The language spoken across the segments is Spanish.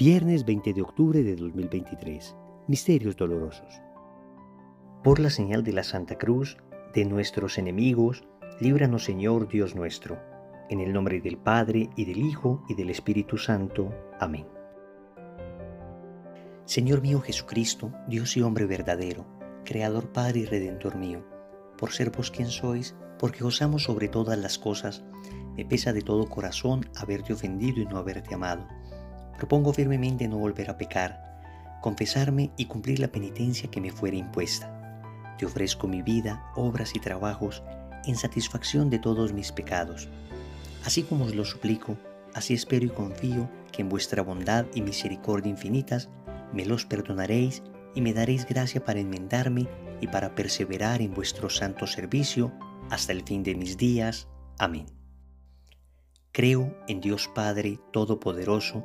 Viernes 20 de octubre de 2023. Misterios dolorosos. Por la señal de la Santa Cruz, de nuestros enemigos, líbranos Señor Dios nuestro. En el nombre del Padre, y del Hijo, y del Espíritu Santo. Amén. Señor mío Jesucristo, Dios y hombre verdadero, Creador Padre y Redentor mío, por ser vos quien sois, porque os amo sobre todas las cosas, me pesa de todo corazón haberte ofendido y no haberte amado Propongo firmemente no volver a pecar, confesarme y cumplir la penitencia que me fuera impuesta. Te ofrezco mi vida, obras y trabajos en satisfacción de todos mis pecados. Así como os lo suplico, así espero y confío que en vuestra bondad y misericordia infinitas me los perdonaréis y me daréis gracia para enmendarme y para perseverar en vuestro santo servicio hasta el fin de mis días. Amén. Creo en Dios Padre Todopoderoso,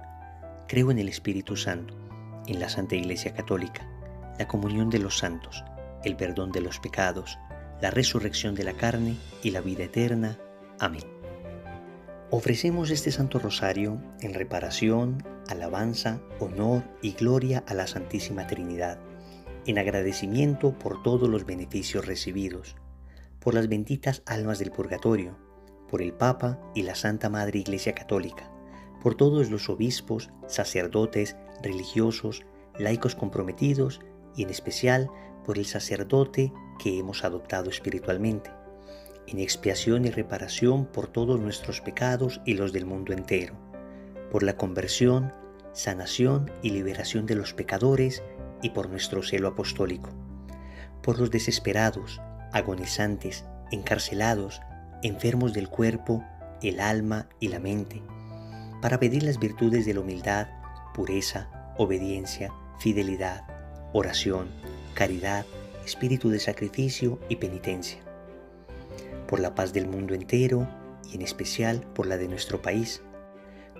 Creo en el Espíritu Santo, en la Santa Iglesia Católica, la comunión de los santos, el perdón de los pecados, la resurrección de la carne y la vida eterna. Amén. Ofrecemos este Santo Rosario en reparación, alabanza, honor y gloria a la Santísima Trinidad, en agradecimiento por todos los beneficios recibidos, por las benditas almas del purgatorio, por el Papa y la Santa Madre Iglesia Católica, por todos los obispos, sacerdotes, religiosos, laicos comprometidos y en especial por el sacerdote que hemos adoptado espiritualmente, en expiación y reparación por todos nuestros pecados y los del mundo entero, por la conversión, sanación y liberación de los pecadores y por nuestro celo apostólico, por los desesperados, agonizantes, encarcelados, enfermos del cuerpo, el alma y la mente, para pedir las virtudes de la humildad, pureza, obediencia, fidelidad, oración, caridad, espíritu de sacrificio y penitencia. Por la paz del mundo entero y en especial por la de nuestro país,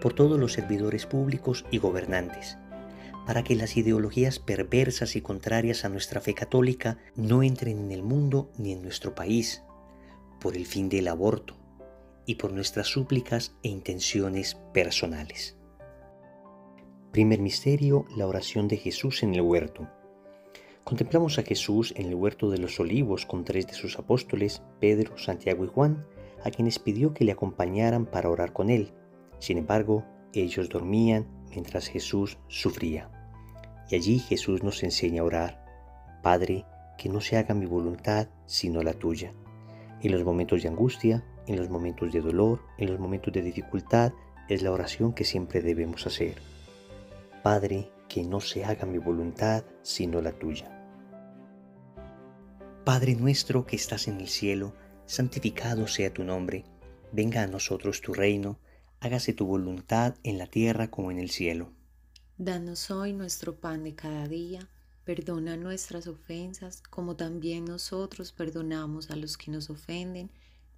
por todos los servidores públicos y gobernantes, para que las ideologías perversas y contrarias a nuestra fe católica no entren en el mundo ni en nuestro país, por el fin del aborto, y por nuestras súplicas e intenciones personales. Primer misterio, la oración de Jesús en el huerto. Contemplamos a Jesús en el huerto de los olivos con tres de sus apóstoles, Pedro, Santiago y Juan, a quienes pidió que le acompañaran para orar con él. Sin embargo, ellos dormían mientras Jesús sufría. Y allí Jesús nos enseña a orar, Padre, que no se haga mi voluntad sino la tuya. En los momentos de angustia, en los momentos de dolor, en los momentos de dificultad, es la oración que siempre debemos hacer. Padre, que no se haga mi voluntad, sino la tuya. Padre nuestro que estás en el cielo, santificado sea tu nombre, venga a nosotros tu reino, hágase tu voluntad en la tierra como en el cielo. Danos hoy nuestro pan de cada día, perdona nuestras ofensas como también nosotros perdonamos a los que nos ofenden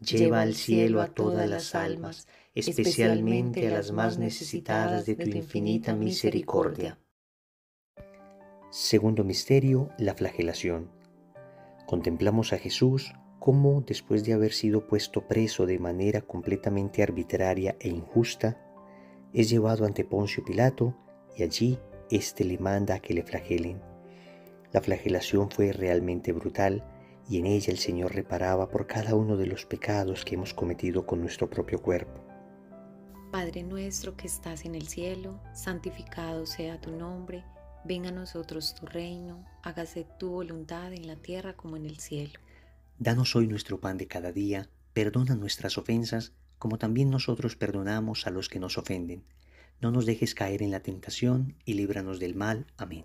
lleva al cielo a todas las almas, especialmente a las más necesitadas de tu infinita misericordia. Segundo misterio, la flagelación. Contemplamos a Jesús como, después de haber sido puesto preso de manera completamente arbitraria e injusta, es llevado ante Poncio Pilato y allí éste le manda a que le flagelen. La flagelación fue realmente brutal y en ella el Señor reparaba por cada uno de los pecados que hemos cometido con nuestro propio cuerpo. Padre nuestro que estás en el cielo, santificado sea tu nombre, venga a nosotros tu reino, hágase tu voluntad en la tierra como en el cielo. Danos hoy nuestro pan de cada día, perdona nuestras ofensas, como también nosotros perdonamos a los que nos ofenden. No nos dejes caer en la tentación y líbranos del mal. Amén.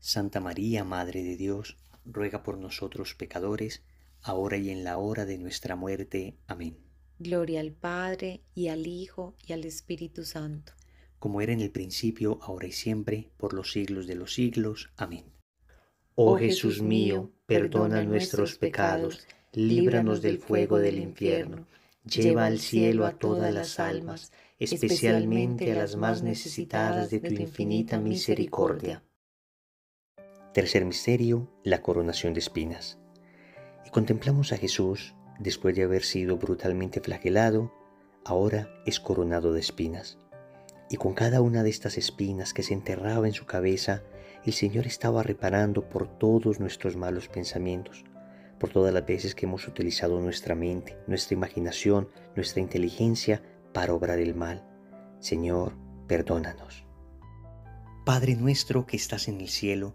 Santa María, Madre de Dios, ruega por nosotros pecadores, ahora y en la hora de nuestra muerte. Amén. Gloria al Padre, y al Hijo, y al Espíritu Santo. Como era en el principio, ahora y siempre, por los siglos de los siglos. Amén. Oh Jesús mío, perdona nuestros pecados, líbranos del fuego del infierno, lleva al cielo a todas las almas, especialmente a las más necesitadas de tu infinita misericordia. Tercer misterio, la coronación de espinas. Y contemplamos a Jesús, después de haber sido brutalmente flagelado, ahora es coronado de espinas. Y con cada una de estas espinas que se enterraba en su cabeza, el Señor estaba reparando por todos nuestros malos pensamientos, por todas las veces que hemos utilizado nuestra mente, nuestra imaginación, nuestra inteligencia para obrar el mal. Señor, perdónanos. Padre nuestro que estás en el cielo,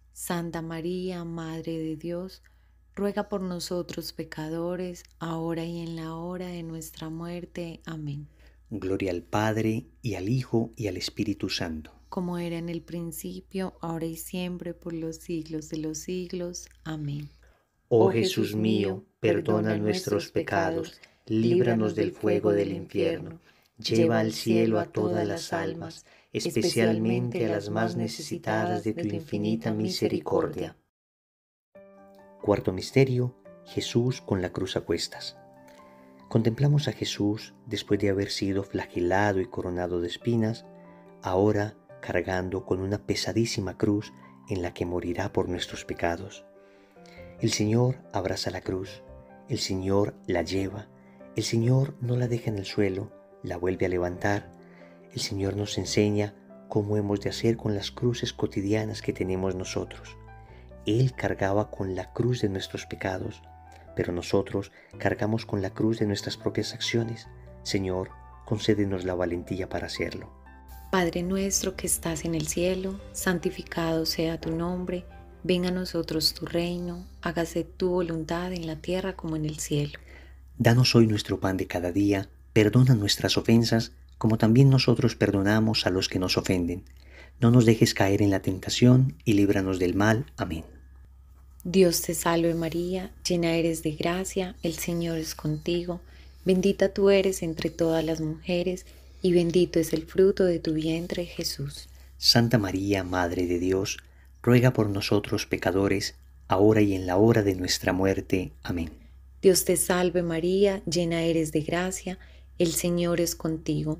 Santa María, Madre de Dios, ruega por nosotros pecadores, ahora y en la hora de nuestra muerte. Amén. Gloria al Padre, y al Hijo, y al Espíritu Santo. Como era en el principio, ahora y siempre, por los siglos de los siglos. Amén. Oh Jesús mío, perdona nuestros pecados, líbranos del fuego del infierno, lleva al cielo a todas las almas, especialmente a las más necesitadas de tu infinita misericordia. Cuarto Misterio, Jesús con la cruz a cuestas. Contemplamos a Jesús después de haber sido flagelado y coronado de espinas, ahora cargando con una pesadísima cruz en la que morirá por nuestros pecados. El Señor abraza la cruz, el Señor la lleva, el Señor no la deja en el suelo, la vuelve a levantar, el Señor nos enseña cómo hemos de hacer con las cruces cotidianas que tenemos nosotros. Él cargaba con la cruz de nuestros pecados, pero nosotros cargamos con la cruz de nuestras propias acciones. Señor, concédenos la valentía para hacerlo. Padre nuestro que estás en el cielo, santificado sea tu nombre, venga a nosotros tu reino, hágase tu voluntad en la tierra como en el cielo. Danos hoy nuestro pan de cada día, perdona nuestras ofensas, como también nosotros perdonamos a los que nos ofenden. No nos dejes caer en la tentación y líbranos del mal. Amén. Dios te salve María, llena eres de gracia, el Señor es contigo, bendita tú eres entre todas las mujeres, y bendito es el fruto de tu vientre Jesús. Santa María, Madre de Dios, ruega por nosotros pecadores, ahora y en la hora de nuestra muerte. Amén. Dios te salve María, llena eres de gracia, el Señor es contigo,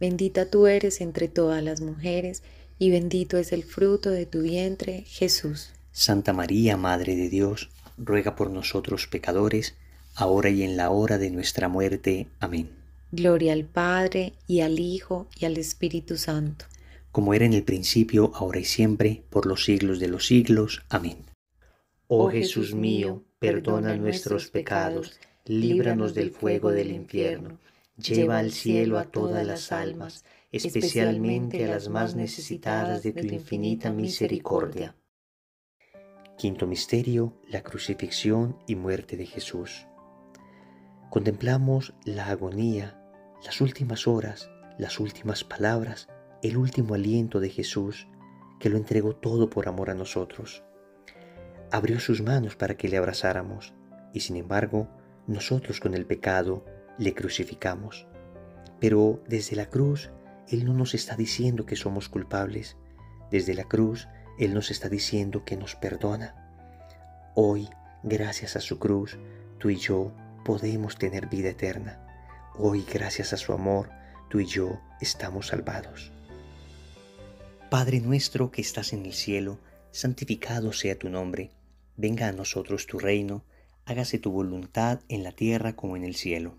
Bendita tú eres entre todas las mujeres, y bendito es el fruto de tu vientre, Jesús. Santa María, Madre de Dios, ruega por nosotros pecadores, ahora y en la hora de nuestra muerte. Amén. Gloria al Padre, y al Hijo, y al Espíritu Santo. Como era en el principio, ahora y siempre, por los siglos de los siglos. Amén. Oh Jesús mío, perdona nuestros pecados, líbranos del fuego del infierno, lleva al cielo a todas las almas, especialmente a las más necesitadas de tu infinita misericordia. Quinto Misterio, la crucifixión y muerte de Jesús. Contemplamos la agonía, las últimas horas, las últimas palabras, el último aliento de Jesús, que lo entregó todo por amor a nosotros abrió sus manos para que le abrazáramos y sin embargo nosotros con el pecado le crucificamos. Pero desde la cruz Él no nos está diciendo que somos culpables. Desde la cruz Él nos está diciendo que nos perdona. Hoy, gracias a su cruz, tú y yo podemos tener vida eterna. Hoy, gracias a su amor, tú y yo estamos salvados. Padre nuestro que estás en el cielo, santificado sea tu nombre Venga a nosotros tu reino, hágase tu voluntad en la tierra como en el cielo.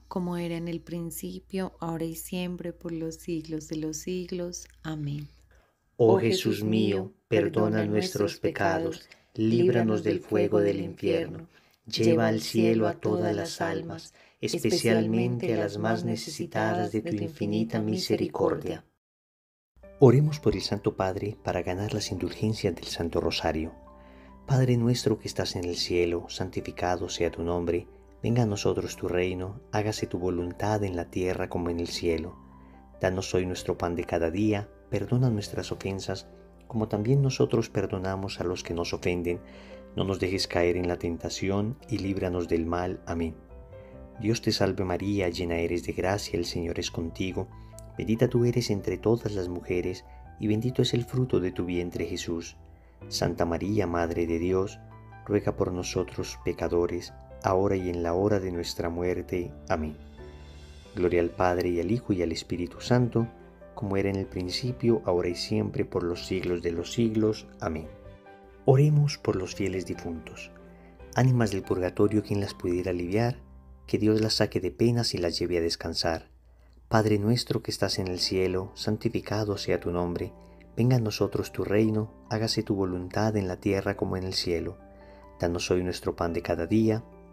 Como era en el principio, ahora y siempre, por los siglos de los siglos. Amén. Oh Jesús mío, perdona nuestros pecados, líbranos del fuego del infierno, lleva al cielo a todas las almas, especialmente a las más necesitadas de tu infinita misericordia. Oremos por el Santo Padre para ganar las indulgencias del Santo Rosario. Padre nuestro que estás en el cielo, santificado sea tu nombre, venga a nosotros tu reino, hágase tu voluntad en la tierra como en el cielo. Danos hoy nuestro pan de cada día, perdona nuestras ofensas, como también nosotros perdonamos a los que nos ofenden. No nos dejes caer en la tentación y líbranos del mal. Amén. Dios te salve María, llena eres de gracia, el Señor es contigo. Bendita tú eres entre todas las mujeres, y bendito es el fruto de tu vientre Jesús. Santa María, Madre de Dios, ruega por nosotros pecadores, ahora y en la hora de nuestra muerte. Amén. Gloria al Padre y al Hijo y al Espíritu Santo, como era en el principio, ahora y siempre, por los siglos de los siglos. Amén. Oremos por los fieles difuntos. Ánimas del purgatorio, quien las pudiera aliviar, que Dios las saque de penas y las lleve a descansar. Padre nuestro que estás en el cielo, santificado sea tu nombre. Venga a nosotros tu reino, hágase tu voluntad en la tierra como en el cielo. Danos hoy nuestro pan de cada día,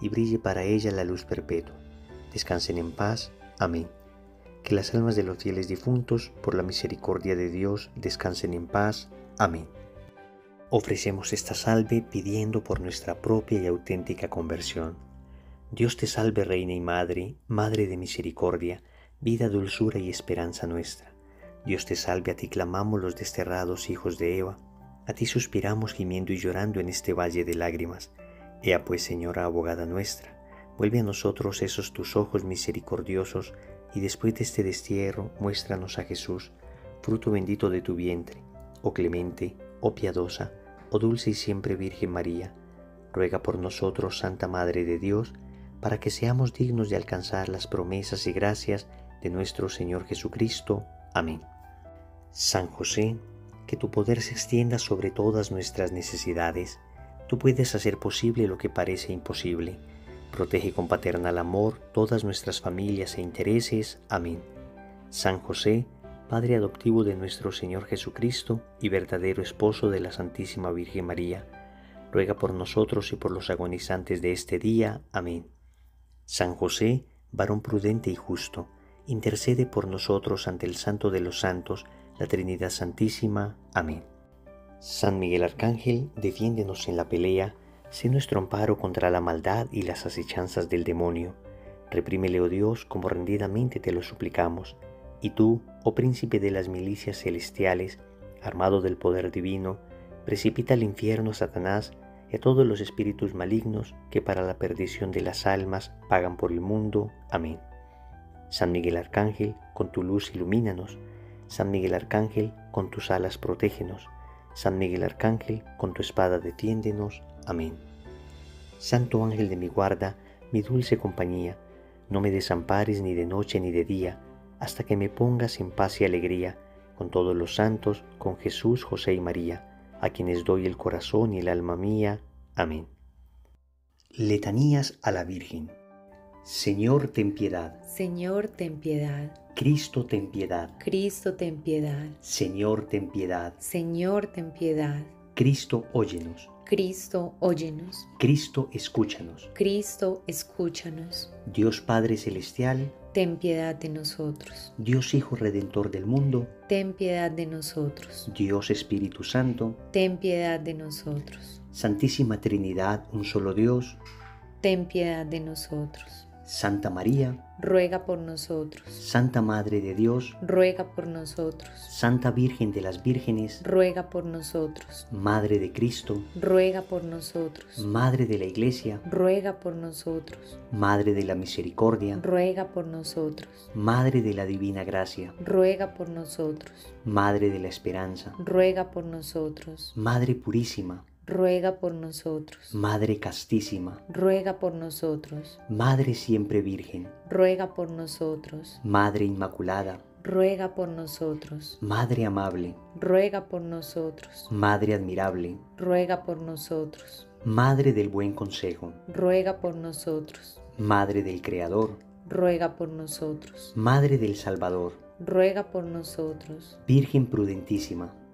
y brille para ella la luz perpetua. Descansen en paz. Amén. Que las almas de los fieles difuntos, por la misericordia de Dios, descansen en paz. Amén. Ofrecemos esta salve pidiendo por nuestra propia y auténtica conversión. Dios te salve, Reina y Madre, Madre de misericordia, vida, dulzura y esperanza nuestra. Dios te salve, a ti clamamos los desterrados hijos de Eva, a ti suspiramos gimiendo y llorando en este valle de lágrimas. Ea pues, Señora abogada nuestra, vuelve a nosotros esos tus ojos misericordiosos, y después de este destierro muéstranos a Jesús, fruto bendito de tu vientre, oh clemente, oh piadosa, oh dulce y siempre Virgen María. Ruega por nosotros, Santa Madre de Dios, para que seamos dignos de alcanzar las promesas y gracias de nuestro Señor Jesucristo. Amén. San José, que tu poder se extienda sobre todas nuestras necesidades. Tú puedes hacer posible lo que parece imposible. Protege con paternal amor todas nuestras familias e intereses. Amén. San José, Padre adoptivo de nuestro Señor Jesucristo y verdadero esposo de la Santísima Virgen María, ruega por nosotros y por los agonizantes de este día. Amén. San José, varón prudente y justo, intercede por nosotros ante el Santo de los Santos, la Trinidad Santísima. Amén. San Miguel Arcángel, defiéndenos en la pelea, sé nuestro amparo contra la maldad y las acechanzas del demonio. Reprímele, oh Dios, como rendidamente te lo suplicamos. Y tú, oh príncipe de las milicias celestiales, armado del poder divino, precipita al infierno a Satanás y a todos los espíritus malignos que para la perdición de las almas pagan por el mundo. Amén. San Miguel Arcángel, con tu luz ilumínanos San Miguel Arcángel, con tus alas protégenos. San Miguel Arcángel, con tu espada defiéndenos. Amén. Santo ángel de mi guarda, mi dulce compañía, no me desampares ni de noche ni de día, hasta que me pongas en paz y alegría, con todos los santos, con Jesús, José y María, a quienes doy el corazón y el alma mía. Amén. Letanías a la Virgen. Señor, ten piedad. Señor, ten piedad. Cristo, ten piedad. Cristo, ten piedad. Señor, ten piedad. Señor, ten piedad. Cristo, óyenos. Cristo, óyenos. Cristo, escúchanos. Cristo, escúchanos. Dios Padre Celestial, ten piedad de nosotros. Dios Hijo Redentor del mundo, ten piedad de nosotros. Dios Espíritu Santo, ten piedad de nosotros. Santísima Trinidad, un solo Dios, ten piedad de nosotros. Santa María, ruega por nosotros. Santa Madre de Dios, ruega por nosotros. Santa Virgen de las Vírgenes, ruega por nosotros. Madre de Cristo, ruega por nosotros. Madre de la Iglesia, ruega por nosotros. Madre de la Misericordia, ruega por nosotros. Madre de la Divina Gracia, ruega por nosotros. Madre de la Esperanza, ruega por nosotros. Madre Purísima, ruega por nosotros. Madre castísima, ruega por nosotros. Madre siempre virgen, ruega por nosotros. Madre inmaculada, ruega por nosotros. Madre amable, ruega por nosotros. Madre admirable, ruega por nosotros. Madre del buen consejo, ruega por nosotros. Madre del Creador, ruega por nosotros. Madre del Salvador, ruega por nosotros. Virgen prudentísima,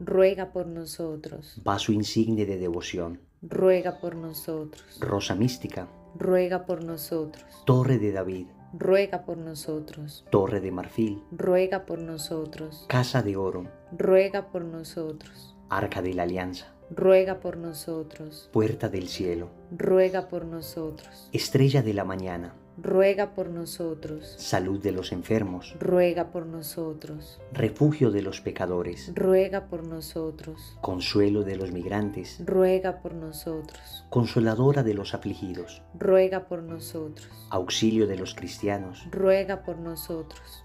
ruega por nosotros. Vaso insigne de devoción, ruega por nosotros. Rosa mística, ruega por nosotros. Torre de David, ruega por nosotros. Torre de marfil, ruega por nosotros. Casa de oro, ruega por nosotros. Arca de la alianza, ruega por nosotros. Puerta del cielo, ruega por nosotros. Estrella de la mañana, ruega por nosotros. Salud de los enfermos, ruega por nosotros. Refugio de los pecadores, ruega por nosotros. Consuelo de los migrantes, ruega por nosotros. Consoladora de los afligidos, ruega por nosotros. Auxilio de los cristianos, ruega por nosotros.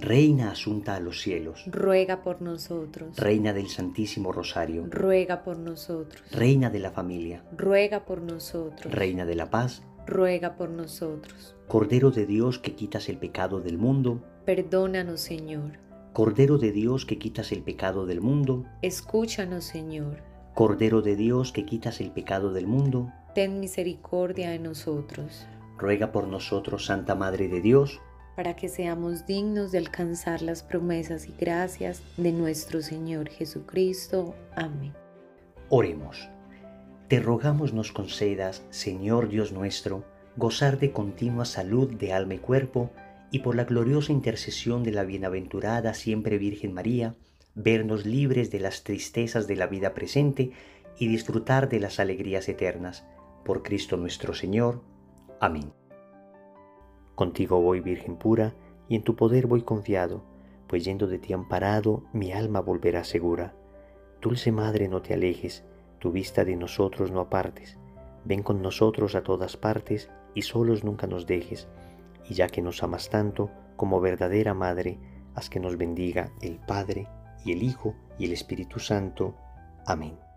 Reina asunta a los cielos, ruega por nosotros. Reina del Santísimo Rosario, ruega por nosotros. Reina de la familia, ruega por nosotros. Reina de la paz, ruega por nosotros. Cordero de Dios que quitas el pecado del mundo, perdónanos Señor. Cordero de Dios que quitas el pecado del mundo, escúchanos Señor. Cordero de Dios que quitas el pecado del mundo, ten misericordia de nosotros. Ruega por nosotros, Santa Madre de Dios, para que seamos dignos de alcanzar las promesas y gracias de nuestro Señor Jesucristo. Amén. Oremos. Te rogamos nos concedas, Señor Dios nuestro, gozar de continua salud de alma y cuerpo, y por la gloriosa intercesión de la bienaventurada siempre Virgen María, vernos libres de las tristezas de la vida presente y disfrutar de las alegrías eternas. Por Cristo nuestro Señor. Amén. Contigo voy, Virgen pura, y en tu poder voy confiado, pues yendo de ti amparado, mi alma volverá segura. Dulce Madre, no te alejes, tu vista de nosotros no apartes. Ven con nosotros a todas partes y solos nunca nos dejes. Y ya que nos amas tanto, como verdadera Madre, haz que nos bendiga el Padre, y el Hijo, y el Espíritu Santo. Amén.